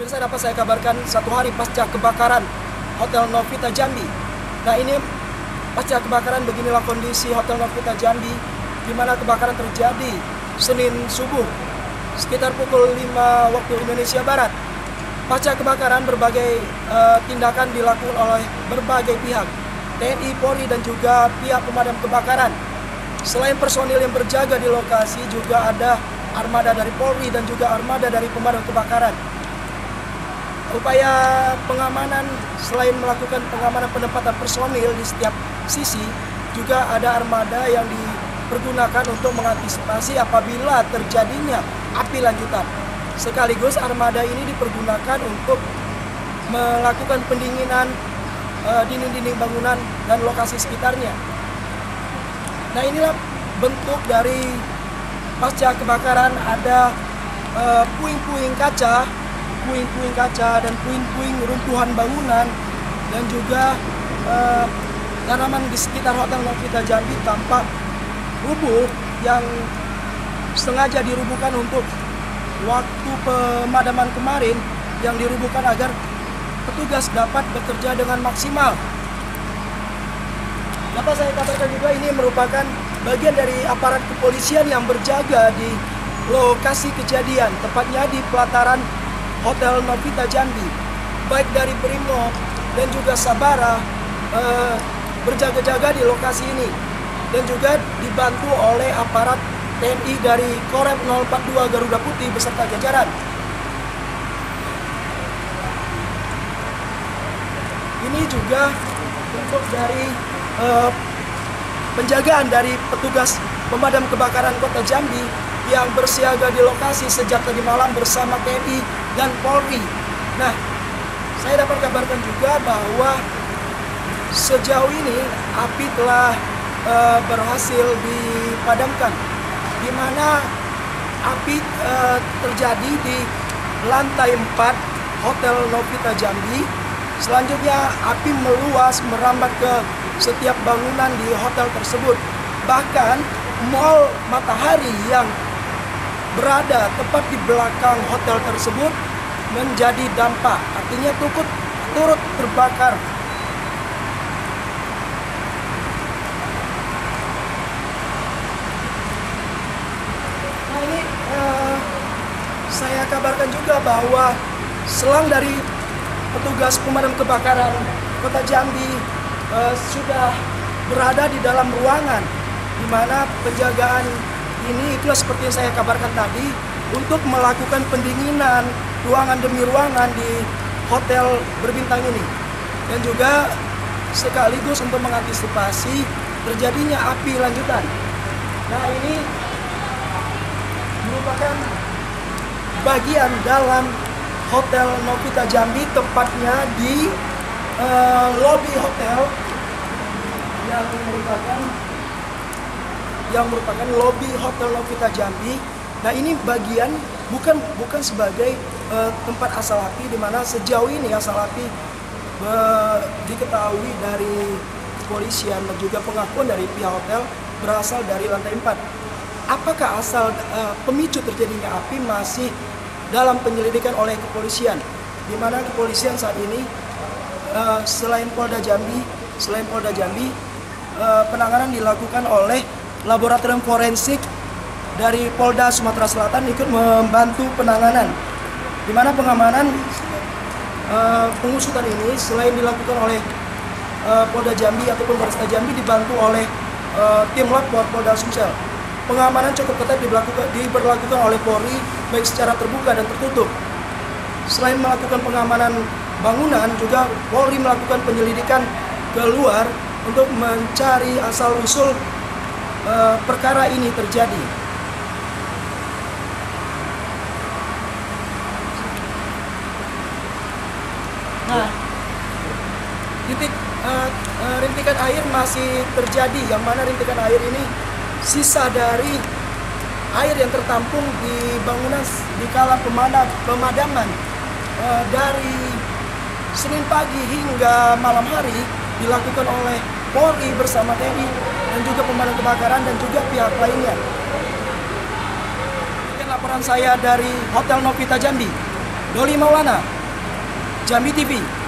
Pemirsa dapat saya kabarkan satu hari pasca kebakaran Hotel Novita Jambi. Nah ini pasca kebakaran beginilah kondisi Hotel Novita Jambi di mana kebakaran terjadi Senin subuh sekitar pukul 5 waktu Indonesia Barat. Pasca kebakaran berbagai uh, tindakan dilakukan oleh berbagai pihak, TNI, Polri dan juga pihak pemadam kebakaran. Selain personil yang berjaga di lokasi juga ada armada dari Polri dan juga armada dari pemadam kebakaran. Upaya pengamanan selain melakukan pengamanan penempatan personil di setiap sisi, juga ada armada yang dipergunakan untuk mengantisipasi apabila terjadinya api lanjutan. Sekaligus armada ini dipergunakan untuk melakukan pendinginan eh, dinding-dinding uh, bangunan dan lokasi sekitarnya. Nah inilah bentuk dari pasca kebakaran ada eh, puing-puing uh, kaca puing-puing kaca dan puing-puing runtuhan bangunan dan juga uh, tanaman di sekitar Hotel Novita Jambi tampak rubuh yang sengaja dirubuhkan untuk waktu pemadaman kemarin yang dirubuhkan agar petugas dapat bekerja dengan maksimal. Dapat saya katakan juga ini merupakan bagian dari aparat kepolisian yang berjaga di lokasi kejadian, tepatnya di pelataran Hotel Novita Jambi, baik dari Brimob dan juga Sabara eh, berjaga-jaga di lokasi ini dan juga dibantu oleh aparat TNI dari Korem 042 Garuda Putih beserta jajaran. Ini juga untuk dari eh, penjagaan dari petugas pemadam kebakaran Kota Jambi yang bersiaga di lokasi sejak tadi malam bersama TNI dan Polri. Nah, saya dapat kabarkan juga bahwa sejauh ini api telah e, berhasil dipadamkan, di mana api e, terjadi di lantai 4 Hotel Novita Jambi. Selanjutnya api meluas merambat ke setiap bangunan di hotel tersebut. Bahkan Mall Matahari yang berada tepat di belakang hotel tersebut menjadi dampak. Artinya tukut turut terbakar. Nah ini uh, saya kabarkan juga bahwa selang dari petugas pemadam kebakaran kota Jambi uh, sudah berada di dalam ruangan di mana penjagaan ini itulah seperti yang saya kabarkan tadi untuk melakukan pendinginan ruangan demi ruangan di hotel berbintang ini dan juga sekaligus untuk mengantisipasi terjadinya api lanjutan. Nah ini merupakan bagian dalam Hotel Novita Jambi tepatnya di uh, lobby hotel yang merupakan yang merupakan lobi Hotel Novita Jambi. Nah ini bagian bukan bukan sebagai uh, tempat asal api di mana sejauh ini asal api uh, diketahui dari kepolisian dan juga pengakuan dari pihak hotel berasal dari lantai 4. Apakah asal uh, pemicu terjadinya api masih dalam penyelidikan oleh kepolisian? Di mana kepolisian saat ini uh, selain Polda Jambi, selain Polda Jambi, uh, penanganan dilakukan oleh laboratorium forensik dari Polda Sumatera Selatan ikut membantu penanganan di mana pengamanan uh, pengusutan ini selain dilakukan oleh uh, Polda Jambi ataupun Polresta Jambi dibantu oleh uh, tim lapor Polda Sumsel. Pengamanan cukup ketat diberlakukan, diberlakukan oleh Polri baik secara terbuka dan tertutup. Selain melakukan pengamanan bangunan, juga Polri melakukan penyelidikan keluar untuk mencari asal usul uh, perkara ini terjadi. Nah, titik uh, uh, rintikan air masih terjadi, yang mana rintikan air ini sisa dari air yang tertampung di bangunan di kala pemadam, pemadaman uh, dari Senin pagi hingga malam hari dilakukan oleh Polri bersama TNI dan juga pemadam kebakaran dan juga pihak lainnya. Ini laporan saya dari Hotel Novita Jambi. Doli Maulana, Jambi TV.